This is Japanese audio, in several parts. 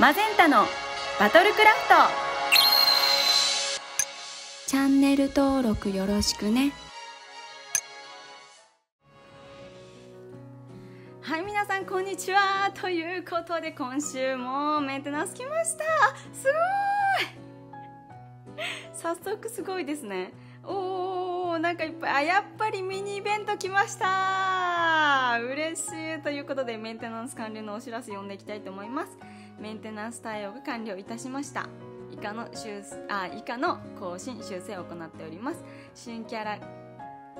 マゼンタのバトルクラフト。チャンネル登録よろしくね。はい皆さんこんにちは。ということで今週もメンテナンス来ました。すごい。早速すごいですね。おーなんかいっぱいあやっぱりミニイベント来ました。嬉しい。ということでメンテナンス完了のお知らせ読んでいきたいと思いますメンテナンス対応が完了いたしました。以下の修あ以下の更新修正を行っております。新キャラ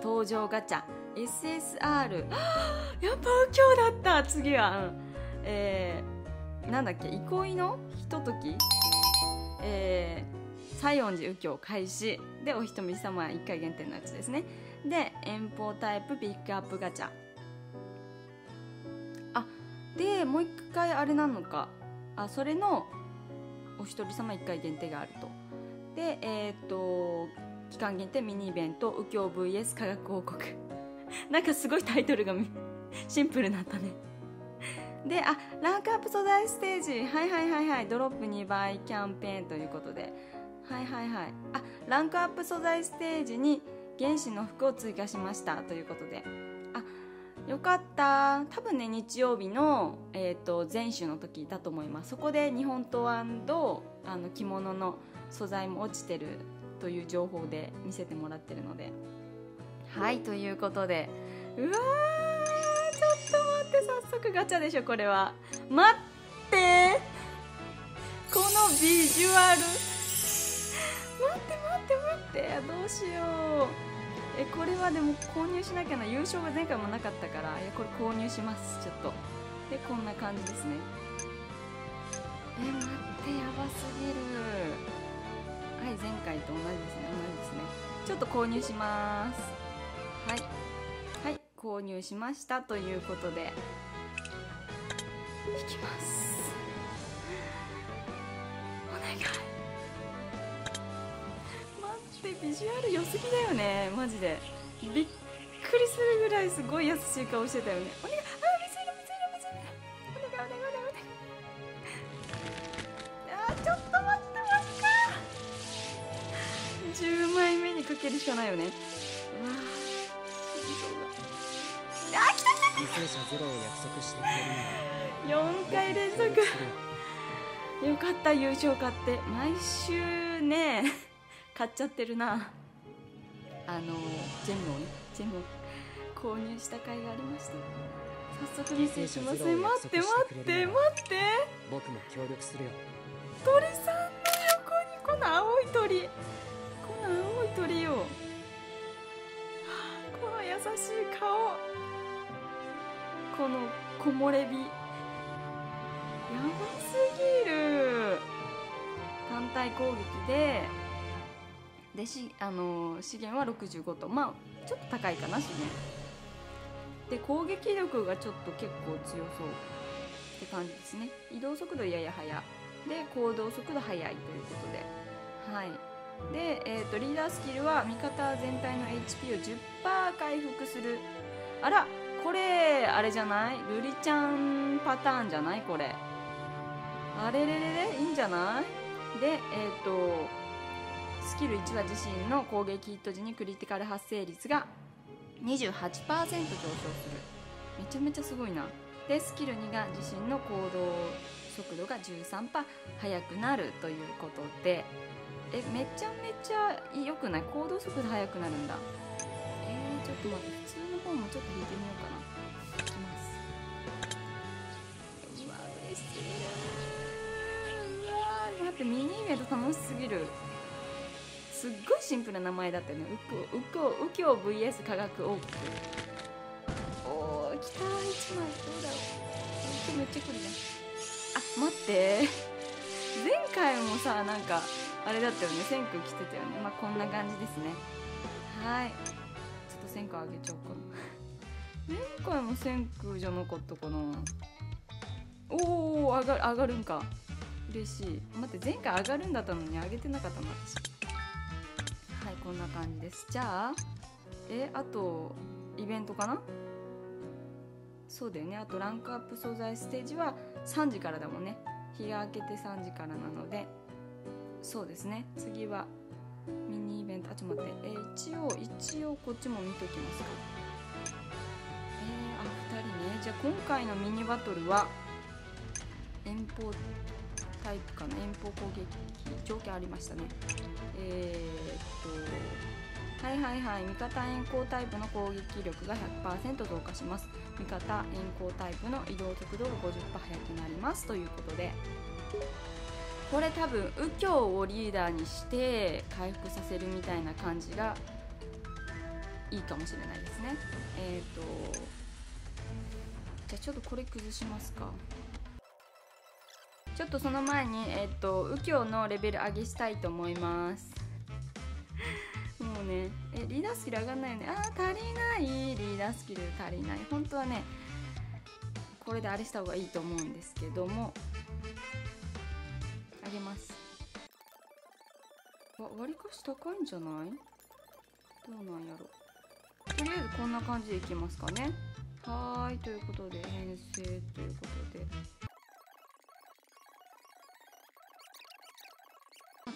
登場ガチャ。SSR やっぱ右京だった。次は、うん、えー、なんだっけ？憩いのひととき？えー、西園寺右京開始。でおひとみ様1回限定のやつですね。で遠方タイプピックアップガチャ。あでもう一回あれなのか。あそれのお一人様1回限定があると。でえっ、と期間限定ミニイベント「右京 VS 科学王国」なんかすごいタイトルが シンプルになったね。であランクアップ素材ステージ。はいはいはいはい。ドロップ2倍キャンペーンということで。はいはいはい。あランクアップ素材ステージに原子の服を追加しました。ということで。あよかった。多分ね日曜日の、えーと、前週の時だと思います。そこで日本刀あの着物の素材も落ちてるという情報で見せてもらってるので。はいということで。うわーちょっと待って早速ガチャでしょこれは。待ってこのビジュアル。待って待って待ってどうしようえこれはでも購入しなきゃな優勝が前回もなかったからいやこれ購入しますちょっと。でこんな感じですね。え待ってやばすぎる。はい前回と同じですね。同じですね。ちょっと購入します。はい。はい購入しましたということで。いきます。お願いってビジュアル良すぎだよね。マジで。びっくりするぐらいすごい優しい顔してたよね。お願いあ見せる見せる見せる。お願いお願いお願い。あちょっと待ってマジか10枚目にかけるしかないよね。うわあ来た来た犠牲者ゼロを約束してくれる4回連続。よかった優勝買って。毎週ね買っちゃってるな。あのジェムをねジェムを購入した甲斐がありました。早速見せします待って待って待って僕も協力するよ。鳥さんの横にこの青い鳥。この青い鳥よ。この優しい顔。この木漏れ日。やばすぎる。単体攻撃ででしあの資源は65とまあちょっと高いかな資源。で攻撃力がちょっと結構強そう。って感じですね。移動速度やや速で行動速度速いということで。はい。で、えーと、リーダースキルは味方全体の HP を10%回復する。あらこれあれじゃない？ルリちゃんパターンじゃない？これ。あれれれれ？いいんじゃない？でえっ、ー、とスキル1は自身の攻撃ヒット時にクリティカル発生率が28%上昇する。めちゃめちゃすごいな。でスキル2が自身の行動速度が13%速くなるということで。えめちゃめちゃ良くない？行動速度速くなるんだ。えー、ちょっと待って。普通の方もちょっと引いてみようかな。いきます。うわ嬉しい。うわ待ってミニイベント楽しすぎる。すっごいシンプルな名前だったよね。右京右京 VS 科学王国。おー来た1枚どうだろう。めっちゃ来るね。あ待って。前回もさなんかあれだったよね。線空来てたよね。まあこんな感じですね。はい。ちょっと線空上げちゃおうかな。前回も線空じゃなかったかな。おお上がる上がるんか。嬉しい。待って前回上がるんだったのに上げてなかったな私。こんな感じです。じゃあえあとイベントかな？そうだよね。あとランクアップ素材ステージは3時からだもんね。日が明けて3時からなので。そうですね。次はミニイベント。あちょっと待って、え、一応一応こっちも見ときますか。えー、あ2人ね。じゃあ今回のミニバトルは遠方タイプかな？遠方攻撃。条件ありましたね。えー、っとはいはいはい味方遠行タイプの攻撃力が100%増加します。味方遠行タイプの移動速度が50%速くなりますということで。これ多分右京をリーダーにして回復させるみたいな感じがいいかもしれないですね。えっ、とじゃあちょっとこれ崩しますか。ちょっとその前に、えっ、と右京のレベル上げしたいと思います。もうねえリーダースキル上がんないよね。あー足りない。リーダースキル足りない。本当はねこれであれした方がいいと思うんですけども。あげます。わ割かし高いんじゃない？どうなんやろ。とりあえずこんな感じでいきますかね。はい。ということで編成ということで。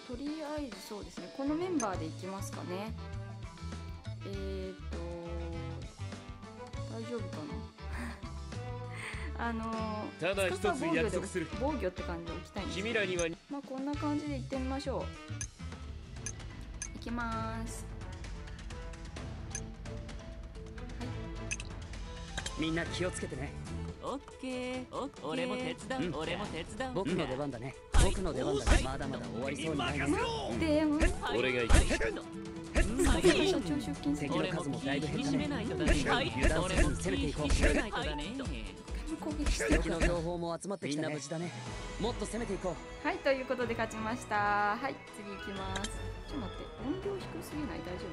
とりあえずそうですね。このメンバーでいきますかね。えーと大丈夫かな？あのー、ただ一つ約束する。防御って感じで置きたいんです君らには。まあこんな感じでいってみましょう。いきます。はい。みんな気をつけてね。オッケー。俺も手伝う、うん、俺も手伝う。僕の出番だね、僕の出番だねまだまだ終わりそうにないなでも俺が行く敵の数もだい。ぶ減ったね油断せずに攻めてい。こう敵の情報も集まってきたね無事だねもっと攻めてい。こうはい。とい。うことで勝ちましたはい。次行きますちょっと待って音量低すぎない。大丈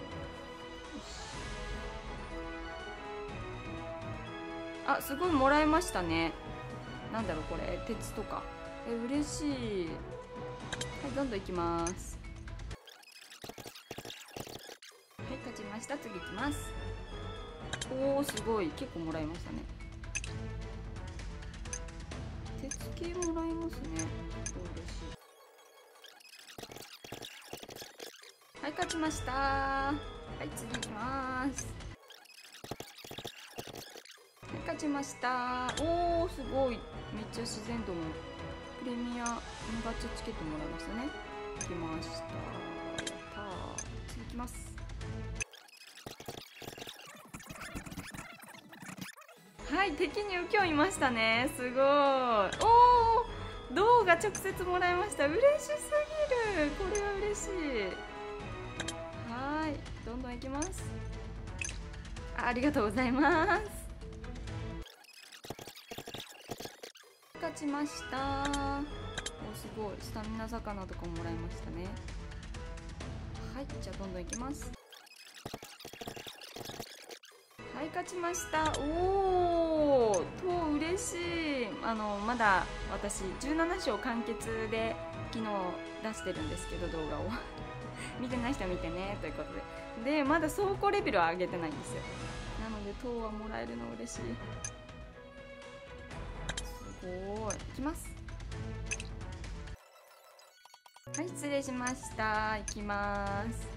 夫あすごい。もらい。ましたねなんだろうこれ鉄とかえ嬉しい。はいどんどんいきます。はい勝ちました。次いきます。おおすごい。結構もらいましたね。鉄系もらいますね。そう嬉しい。はい勝ちました。はい次いきます。はい勝ちました。おおすごい。めっちゃ自然度もプレミアのガチャチケットもらいましたね。来ました。やった次いきます。はい敵に右京いましたね。すごい。おお銅が直接もらいました。嬉しすぎる。これは嬉しい。はいどんどんいきます。ありがとうございます。ちました。おすごい。スタミナ魚とかもらいましたね。はいじゃあどんどんいきます。はい勝ちました。おおと嬉しい。あのまだ私17章完結で昨日出してるんですけど動画を。見てない人は見てね。ということで。でまだ走行レベルは上げてないんですよ。なので塔はもらえるの嬉しい。ごい。いきます。はい失礼しました。いきます。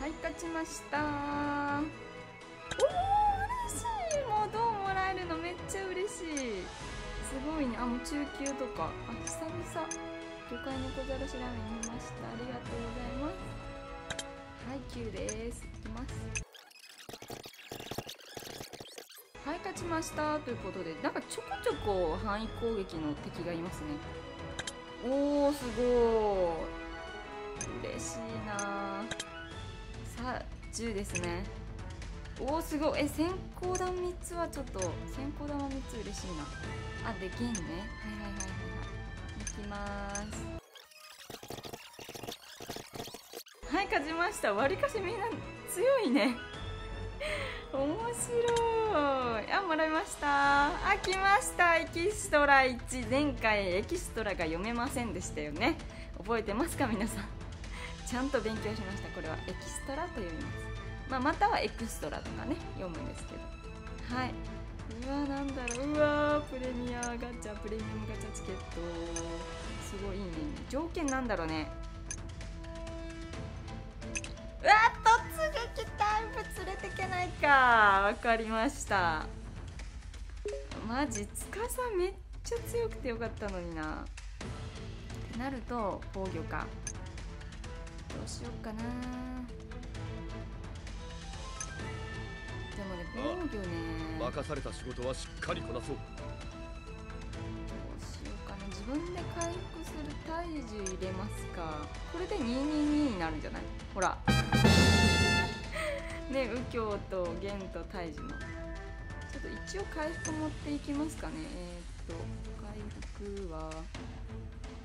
はい勝ちました。おお嬉しい。もうどうもらえるのめっちゃ嬉しい。すごいね。あもう中級とか。あ久々。魚介の小ざらしラーメン見ました。ありがとうございます。はい9です。いきますはい勝ちましたということでなんかちょこちょこ範囲攻撃の敵がいますね。おおすごい。嬉しいなさあ10ですね。おおすごい。え先行弾3つはちょっと先行弾は3つ嬉しいな。あで弦ね。はいはいはいはいはい。いきます。はい勝ちました。わりかしみんな強いね。面白い。あもらいました。あ来ました。エキストラ1前回エキストラが読めませんでしたよね。覚えてますか皆さん？ちゃんと勉強しました。これはエキストラと読みます、まあ、またはエクストラとかね読むんですけど。はい。うわなんだろう。うわプレミアガチャプレミアムガチャチケット。すごいいいね。条件なんだろうね。うわ突撃タイプ連れてけないか。わかりました。マジ司めっちゃ強くてよかったのにな。ってなると防御か。どうしようかな。でもね防御ね。任された仕事はしっかりこなそう。どうしようかな。自分で回復する体重入れますか。これで222になるんじゃない？ほらね右京と玄と大樹の。ちょっと一応回復持っていきますかね。えー、っと回復は。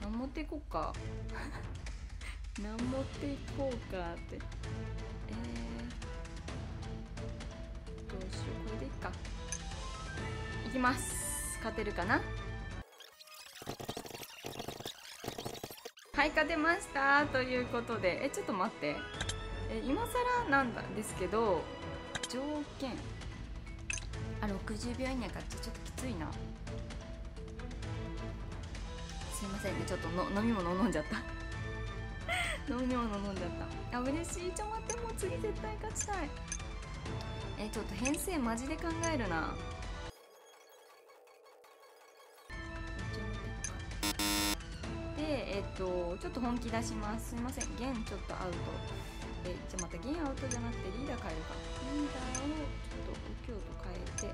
何持っていこうか。何持っていこうかって。えー、どうしよう。これでいっか。いきます。勝てるかな。はい勝てました。ということで。えちょっと待って。え今更なんですけど条件。あ60秒以内かちょちょっときついな。すいませんね。ちょっとの飲み物飲んじゃった。飲み物飲んじゃった。あ嬉しい。ちょ待ってもう次絶対勝ちたい。えちょっと編成マジで考えるな。でえっとちょっと本気出します。すいません。弦ちょっとアウト。えじゃあまた弦アウトじゃなくてリーダー変えるかリーダーをちょっと右京と変えて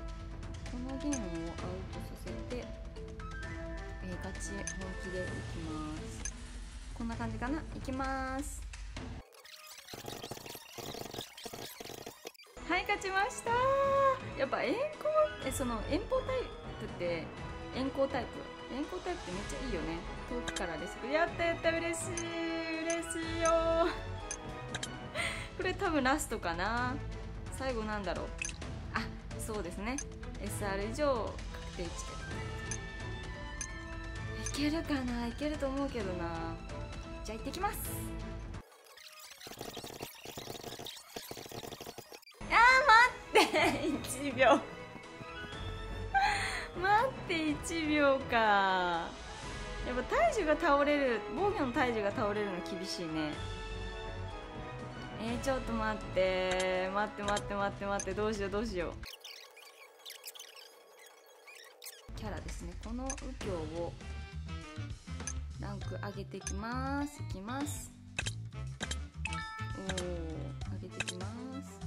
この弦をアウトさせて、えーガチ本気でいきます。こんな感じかな？いきます。はい勝ちましたやっぱ遠行えその遠方タイプって遠行タイプ。遠行タイプってめっちゃいいよね。遠くからです。やったやった。嬉しい。嬉しいよこれ多分ラストかな。最後なんだろう。あそうですね。SR 以上確定チケットいけるかな？いけると思うけどな。じゃあ行ってきます。あー待って！1秒。待って1 秒か。やっぱ体重が倒れる防御の体重が倒れるの厳しいね。えー、ちょっと待って。待って待って待って待って。どうしようどうしよう。キャラですね。この右京をランク上げていきます。いきます。おお上げていきます。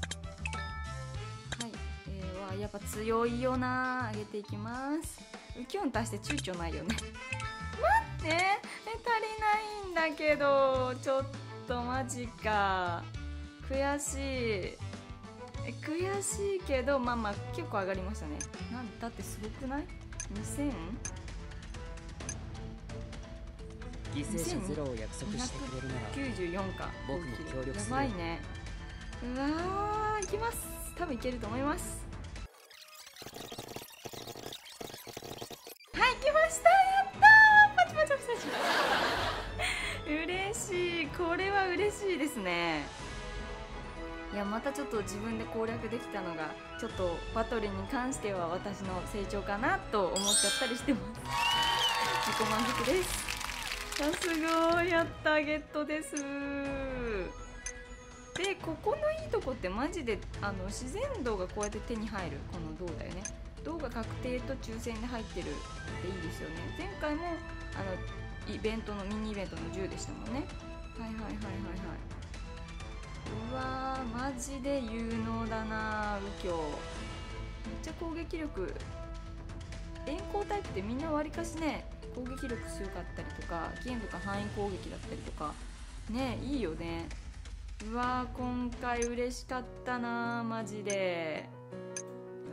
はい。えー、わやっぱ強いよな上げていきます。右京に対して躊躇ないよね。待って。え足りないんだけど。ちょっとマジか。悔しい。え悔しいけどまあまあ結構上がりましたね。なんだってすごくない？2000? 犠牲者ゼロを約束してくれるなら94か僕も協力するやばいね。うわーいきます。多分いけると思います。はい来ました。やったー。パチパチパチパチ嬉しい。これは嬉しいですねいやまたちょっと自分で攻略できたのがちょっとバトルに関しては私の成長かなと思っちゃったりしてます。自己満足です。あすごいやったゲットです。でここのいいとこってマジであの自然度がこうやって手に入るこの銅だよね。銅が確定と抽選で入ってるっていいですよね。前回もあのイベントのミニイベントの10でしたもんね。はいはいはいはいはい。うわーマジで有能だな右京。めっちゃ攻撃力遠行タイプってみんなわりかしね攻撃力強かったりとか剣とか範囲攻撃だったりとかねいいよね。うわー今回嬉しかったなマジで。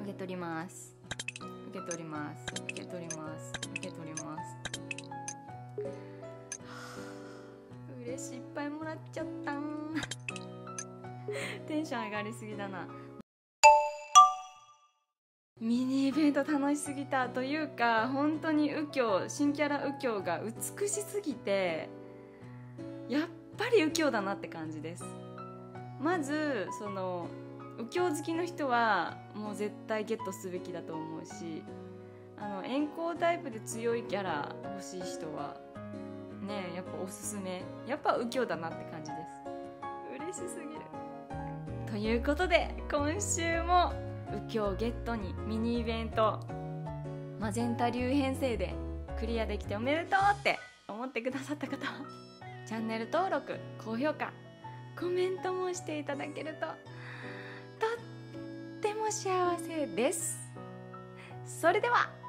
受け取ります。受け取ります。受け取ります。受け取ります。嬉しいっぱいもらっちゃっ テンション上がりすぎだな。ミニイベント楽しすぎたというか本当に右京新キャラ右京が美しすぎてやっぱり右京だなって感じです。まずその右京好きの人はもう絶対ゲットすべきだと思うしあの円光タイプで強いキャラ欲しい人はねやっぱおすすめ。やっぱ右京だなって感じです。嬉しすぎる。ということで今週も右京ゲットにミニイベントマゼンタ流編成でクリアできておめでとうって思ってくださった方チャンネル登録高評価コメントもしていただけるととっても幸せです。それでは